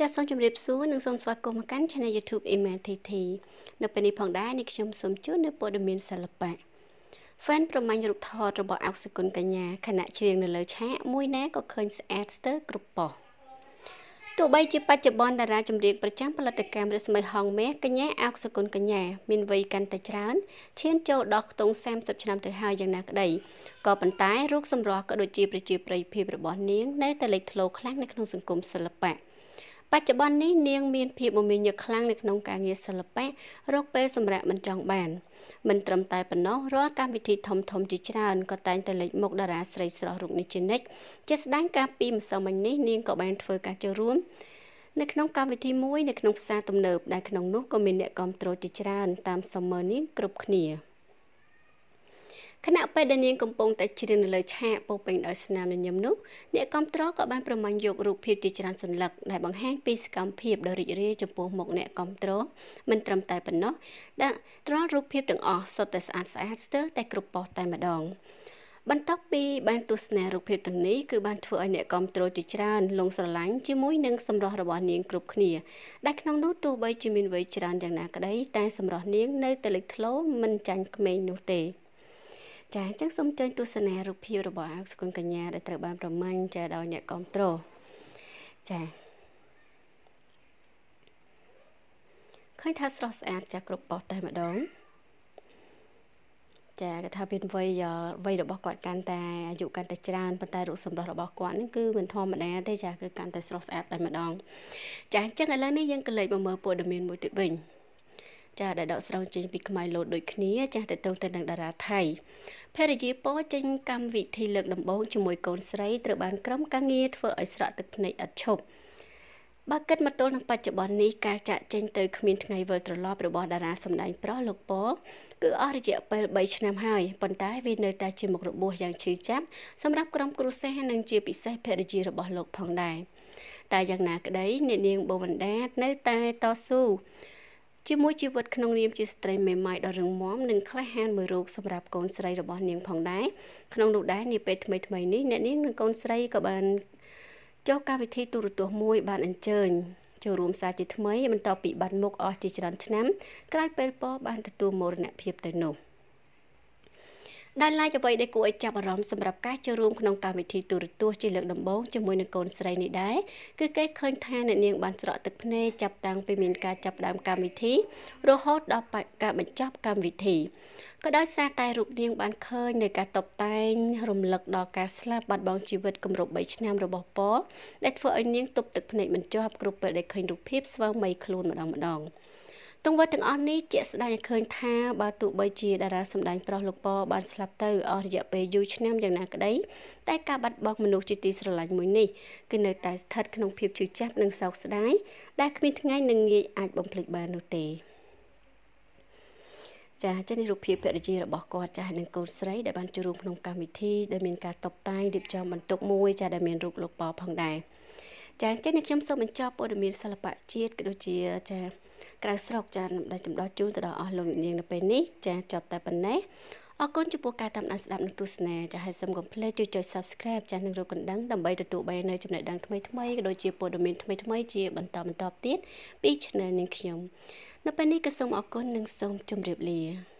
ចាសសូមជម្រាបសួរនិងសូមស្វាគមន៍មកកាន់ Channel YouTube Iman TT នៅពេលនេះផងដែរនេះខ្ញុំសូមជូននៅព័ត៌មានសិល្បៈ Fan ប្រមាញ់រូបថតរបស់អុកសគុណកញ្ញាខណៈច្រៀងនៅលើឆាកមួយណាក៏ឃើញស្អាតស្ទើរគ្រប់ប៉ុស្តិ៍ទោះបីជាបច្ចុប្បន្នតារាចម្រៀងប្រចាំផលិតកម្មរស្មីហងមាសកញ្ញាអោកសគុណកញ្ញាមានវ័យកាន់តែច្រើនឈានចូលដល់ខ្ទង់30ឆ្នាំទៅហើយយ៉ាងណាក្តីក៏ប៉ុន្តែរូបសម្រស់ក៏ដូចជាប្រជាប្រិយភាពរបស់នាងនៅតែលេចធ្លោខ្លាំងនៅក្នុងសង្គមសិល្បៈ បច្ចុប្បន្ននេះនាងមានភាពមមាញឹកខ្លាំងនៅក្នុងការងារសិល្បៈរកពេលសម្រាប់មិនចង់បានមិនត្រឹមតែប៉ុណ្ណោះរាល់កម្មវិធីធំធំជាច្រើនក៏តែងតែលេចមុខតារាស្រីស្រស់រូបនេះជានិច្ចជាស្ដែងការពីម្សិលមិញនេះនាងក៏បានធ្វើការចូលរួមនៅក្នុងកម្មវិធីមួយនៅក្នុងផ្សារទំនើបដែលក្នុងនោះក៏មានអ្នកគ្រប់គ្រងជាច្រើនតាមសម័យនេះគ្រប់គ្នា ខណៈពេលដែលនាងកំពុងតែជ្រៀងនៅលើឆាកពោពេញដោយស្នាមញញឹមនោះអ្នកគ្រប់គ្រងក៏បានប្រមាញ់យករូបភាពជាច្រើនសន្លឹកដែលបង្ហាញពីសកម្មភាពដ៏រីករាយចំពោះមុខអ្នកគ្រប់គ្រងមិនត្រឹមតែប៉ុណ្ណោះដែលរាល់រូបភាពទាំងអស់សុទ្ធតែស្អាតស្អាតស្ទើរតែគ្រប់ប៉ុស្តិ៍តែម្ដងបន្ទាប់ពីបានទស្សនារូបភាពទាំងនេះគឺបានធ្វើឲ្យអ្នកគ្រប់គ្រងជាច្រើនលងស្រឡាញ់ជាមួយនឹងសម្រស់របស់នាងគ្រប់គ្នាដែលក្នុងនោះទោះបីជាមានវ័យច្រើនយ៉ាងណាក្តីតែសម្រស់នាងនៅតែលេចធ្លោមិនចាញ់ក្មេងនោះទេ ចាអញ្ចឹងសូមចុចទស្សនារូបភាពរបស់អើស្គុណកញ្ញាដែលត្រូវបានប្រមាញ់ចាដោយអ្នកគ្រប់គ្រងចាឃើញថាស្រស់ស្អាតចាគ្រប់ប៉ុស្តិ៍តែម្ដងចាគេថាពីវ័យវ័យរបស់គាត់កាន់តែអាយុកាន់តែច្រើនប៉ុន្តែរូបសម្រស់របស់គាត់នេះគឺមិនធម្មតាទេចាគឺកាន់តែស្រស់ស្អាតតែម្ដងចាអញ្ចឹងឥឡូវនេះយើងក៏លេចមកមើលព័ត៌មានមួយទៀតវិញ ចាដែលដកស្រង់ចេញពីខ្មែរលោតដូចគ្នាចាស់ទៅទៅនឹងតារាថៃភរិយាពរចេញកម្មវិធីលើកដំបូងជាមួយកូនស្រីត្រូវបានក្រុមការងារធ្វើឲ្យស្រក់ទឹកភ្នែកឥតឈប់បើគិតមកទល់នឹងបច្ចុប្បន្ននេះការចាក់ចេញទៅគ្មានថ្ងៃវិលត្រឡប់របស់តារាសម្ដែងប្រុសលោកពគឺអស់រយៈពេល3ឆ្នាំហើយប៉ុន្តែវានៅតែជាមុខរបួសយ៉ាងឈឺចាប់សម្រាប់ក្រុមគ្រួសារនិងជាពិសេសភរិយារបស់លោកផងដែរតែយ៉ាងណាក្តីអ្នកនាងបូវណ្ដានៅតែតស៊ូ ជាមួយជីវិតក្នុងនាមជាស្ត្រីមេម៉ាយដ៏រឹងមាំនិងក្លាហានមួយរូបសម្រាប់កូនស្រីរបស់នាងផងដែរក្នុងនោះដែរនាពេលថ្មីថ្មីនេះអ្នកនាងនិងកូនស្រីក៏បានចុះកម្មវិធីទូរទស្សន៍មួយបានអញ្ជើញចូលរួមសារជាថ្មីបន្ទាប់ពីបាត់មុខអស់ជាច្រើនឆ្នាំក្រោយពេលប៉បានទទួលមរណភាពទៅនោះ។ ដែលឡាយអ្វីដែលគួរឲ្យចាប់អារម្មណ៍សម្រាប់ការចូលរួមក្នុងកម្មវិធីទូរទស្សន៍ជាលើកដំបូងជាមួយនឹងកូនស្រីនេះដែរគឺគេឃើញថាអ្នកនាងបានស្រក់ទឹកភ្នែកចាប់តាំងពីមានការចាប់ផ្ដើមកម្មវិធីរហូតដល់ការបញ្ចប់កម្មវិធីក៏ដោយសារតែរូបនាងបានឃើញនៅការតបតែងរំលឹកដល់ការស្លាប់បាត់បង់ជីវិតគម្រប់3ឆ្នាំរបស់ពដែលធ្វើឲ្យនាងទប់ទឹកភ្នែកមិនជាប់គ្រប់ពេលដែលឃើញរូបភាពស្វាមីខ្លួនម្ដងម្ដង។ ទង្វើទាំងអស់នេះជាក់ស្ដែងឲ្យឃើញថាបើទោះបីជាតារាសម្ដែងប្រុសលោកពបានស្លាប់ទៅអស់រយៈពេលយូរឆ្នាំយ៉ាងណាក្តីតែការបាត់បង់មនុស្សជាទីស្រឡាញ់មួយនេះគឺនៅតែស្ថិតក្នុងភាពឈឺចាប់និងសោកស្ដាយដែលគ្មានថ្ងៃនឹងងាយអាចបំភ្លេចបាននោះទេចា៎ចានេះរូបភាពភរិយារបស់គាត់ចាស់និងកូនស្រីដែលបានចូលរួមក្នុងកម្មវិធីដែលមានការតុបតែងរៀបចំបន្ទុកមួយចាដែលមានរូបលោកប៉ផងដែរ ចាអញ្ចឹងនេះខ្ញុំសូមបញ្ចប់ព័ត៌មានសិល្បៈជាតិក៏ដូចជាចាក្រៅស្រុកចាដែលចម្ដោះជូនទៅដល់អស់លោកនាងនៅពេលនេះចាចប់តែប៉ុណ្ណេះអរគុណចំពោះការតាមដានស្ដាប់និងទស្សនាចាហើយសូមកុំភ្លេចជួយចុច Subscribe ចានិងរូបកណ្ដឹងដើម្បីទទួលបាននូវចំណេះដឹងថ្មីថ្មីក៏ដូចជាព័ត៌មានថ្មីថ្មីជាបន្តបន្តទៀតពី Channel នាងខ្ញុំនៅពេលនេះក៏សូមអរគុណនិងសូមជម្រាបលា